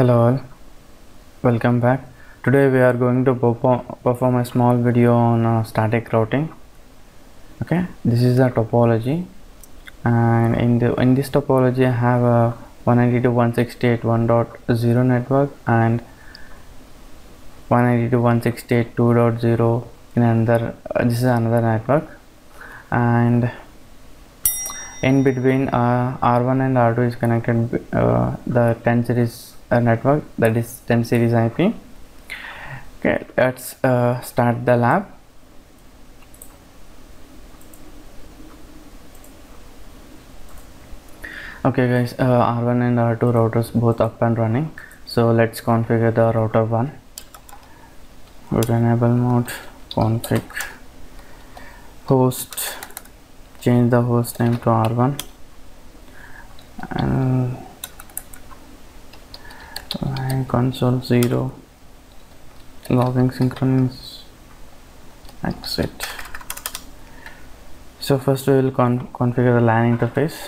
hello all. Welcome back. Today we are going to perform, a small video on uh, static routing. Okay? This is the topology. And in the in this topology i have a 192.168.1.0 network and 192.168.2.0 in another uh, this is another network. And in between uh, r1 and r2 is connected uh, the 10 series uh, network that is 10 series ip okay let's uh, start the lab okay guys uh, r1 and r2 routers both up and running. So let's configure the router 1 root enable mode config host change the host name to r1 and console 0 logging synchronous. Exit. So first we will con configure the LAN interface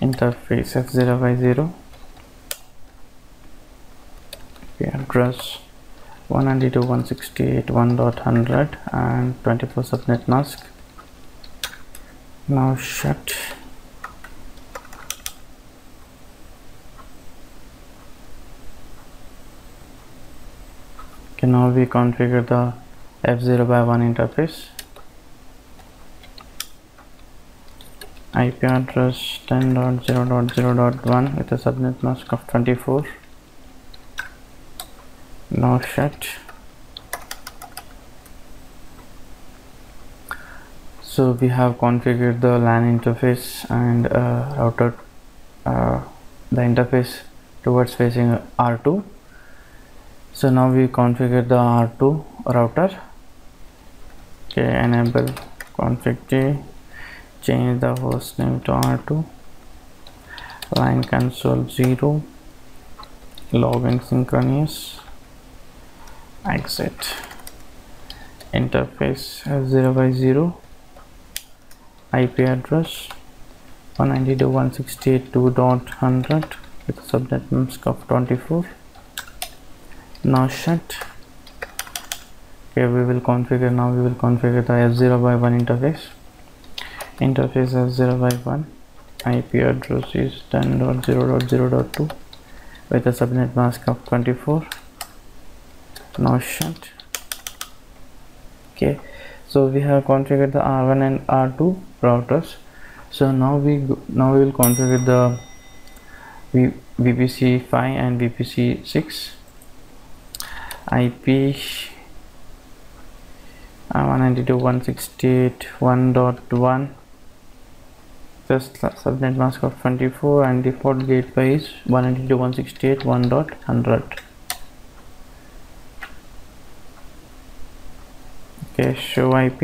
interface f0 by 0 okay, address 192.168.1.100 and 24 subnet mask. Now shut. Okay now we configure the f0 by 1 interface IP address 10.0.0.1 with a subnet mask of 24 now shut so we have configured the LAN interface and uh, routed uh, the interface towards facing R2 so now we configure the R2 router. Okay enable config T change the host name to R2 line console 0 logging synchronous. Exit. Interface 0 by 0 IP address 192.168.2.100 with subnet mask of 24 now shut. Okay we will configure now we will configure the f0 by 1 interface interface f0 by 1 IP address is 10.0.0.2 with a subnet mask of 24 now shut okay so we have configured the r1 and r2 routers. So now we now we will configure the v, vpc 5 and vpc 6 ip uh, 192.168.1.1 just subnet mask of 24 and default gateway is 192.168.1.100 okay show ip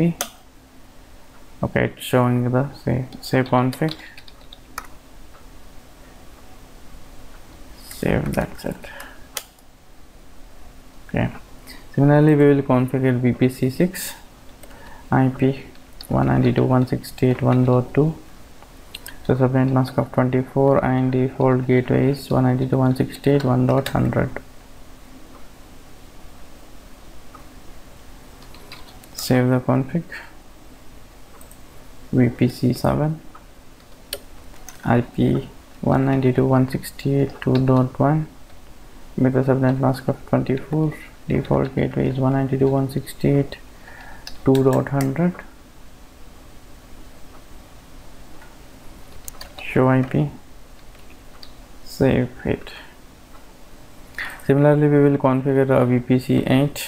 okay it's showing the save save config. Save that's it. Okay. Similarly we will configure vpc6 ip 192.168.1.2 so subnet mask of 24 and default gateway is 192.168.1.100 save the config. Vpc7 ip 192.168.2.1 with a subnet mask of 24 default gateway is 192.168.2.100 show ip save it. Similarly we will configure a vpc8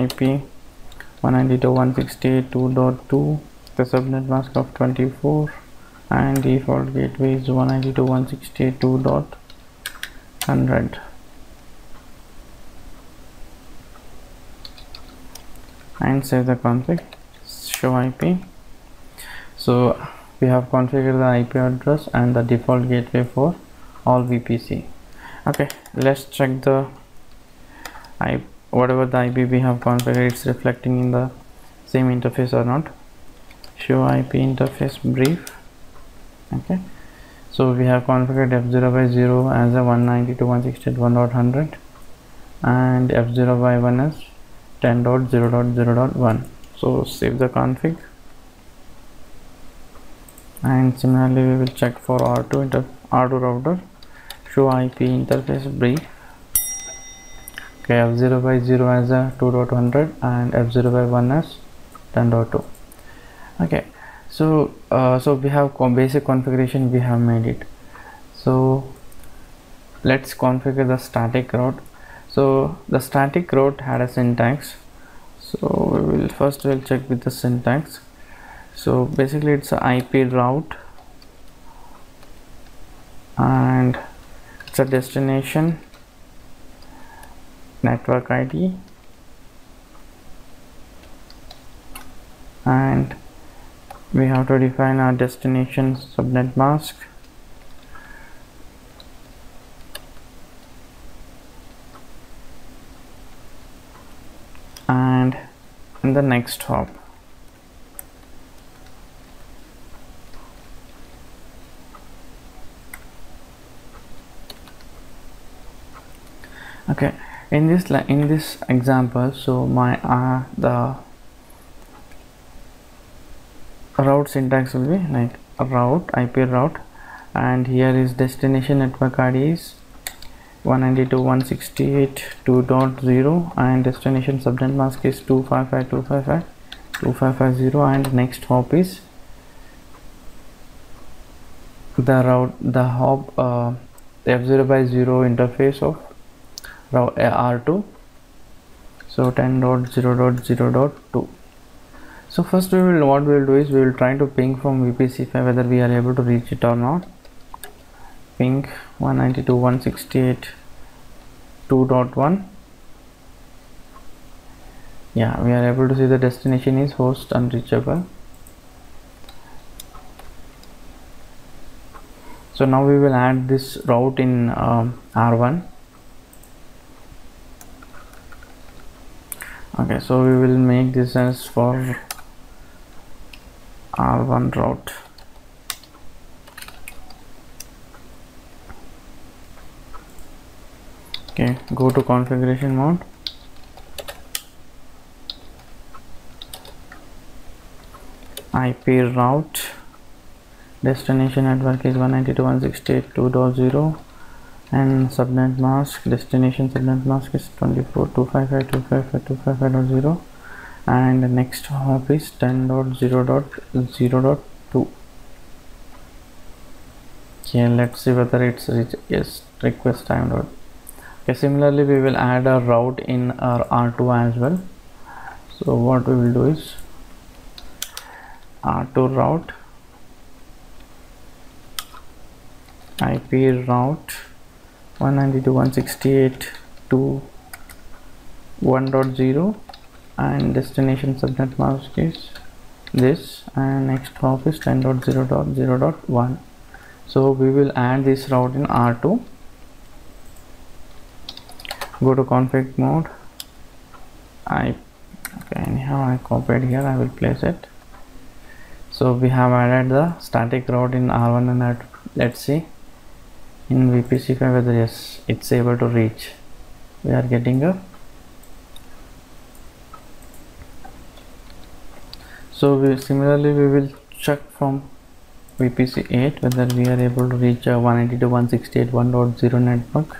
ip 192.168.2.2 the subnet mask of 24 and default gateway is 192.168.2.100 and save the config. Show ip so we have configured the ip address and the default gateway for all vpc okay let's check the I whatever the IP we have configured it's reflecting in the same interface or not. Show IP interface brief. Okay so we have configured f0 by 0 as a 192.168.1.100 and f0 by 1 as 10.0.0.1 so save the config and similarly we will check for r2 inter r2 router. Show ip interface brief okay f0 by 0 as a 2.100 and f0 by 1 as 10.2 okay so uh, so we have basic configuration we have made it. So let's configure the static route. So the static route had a syntax. So we will first we'll check with the syntax so basically it's a IP route. And it's a destination. Network ID and we have to define our destination subnet mask. And in the next hop okay in this in this example so my uh, the route syntax will be like route IP route and here is destination network ID is 192.168.2.0 and destination subnet mask is 255.255.255.0 and next hop is the route the hop uh, f0 by 0 interface of r2 so 10 dot 0 dot 0 dot 2 so first we will what we will do is we will try to ping from vpc5 whether we are able to reach it or not. Ping 192.168.2.1 yeah we are able to see the destination is host unreachable. So now we will add this route in um, r1 okay so we will make this as for R1 route. Okay go to configuration mode. IP route. Destination network is 192.168.2.0 and subnet mask destination subnet mask is 24.255.255.255.0 and the next hop is 10.0.0.2 okay let's see whether it's reach yes request time dot. Okay similarly we will add a route in our r2 as well. So what we will do is r2 route ip route 192.168 to 1.0 and destination subnet mask is this and next hop is 10.0.0.1 so we will add this route in r2 go to config mode. I okay anyhow i copied here i will place it. So we have added the static route in r1 and r2 let's see in vpc5 whether yes it's able to reach. We are getting a so we similarly we will check from VPC8 whether we are able to reach a 192.168.1.0 network.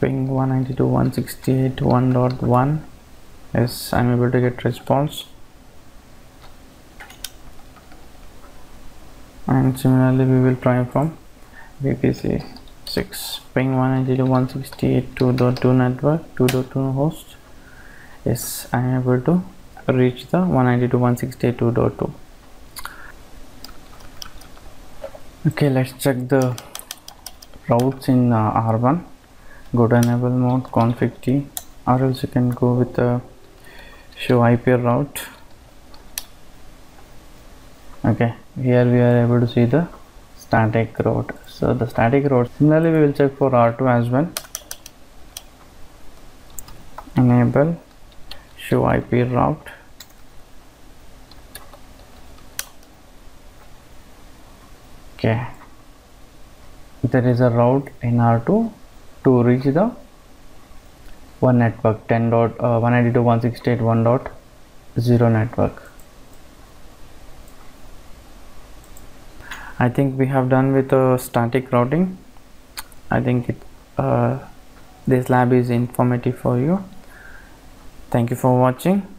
Ping 192.168.1.1 yes I'm able to get response. And similarly we will try from VPC 6 ping 192.168.2.2 network 2.2 host. Yes I am able to reach the 192.168.2.2 okay let's check the routes in uh, r1 go to enable mode config t. Or else you can go with the show ip route. Okay here we are able to see the static route so the static route similarly we will check for r2 as well. Enable show ip route. Okay. There is a route in r2 to reach the one network 10 dot uh, 192.168.1.0 network I think we have done with the static routing. I think it uh, this lab is informative for you. Thank you for watching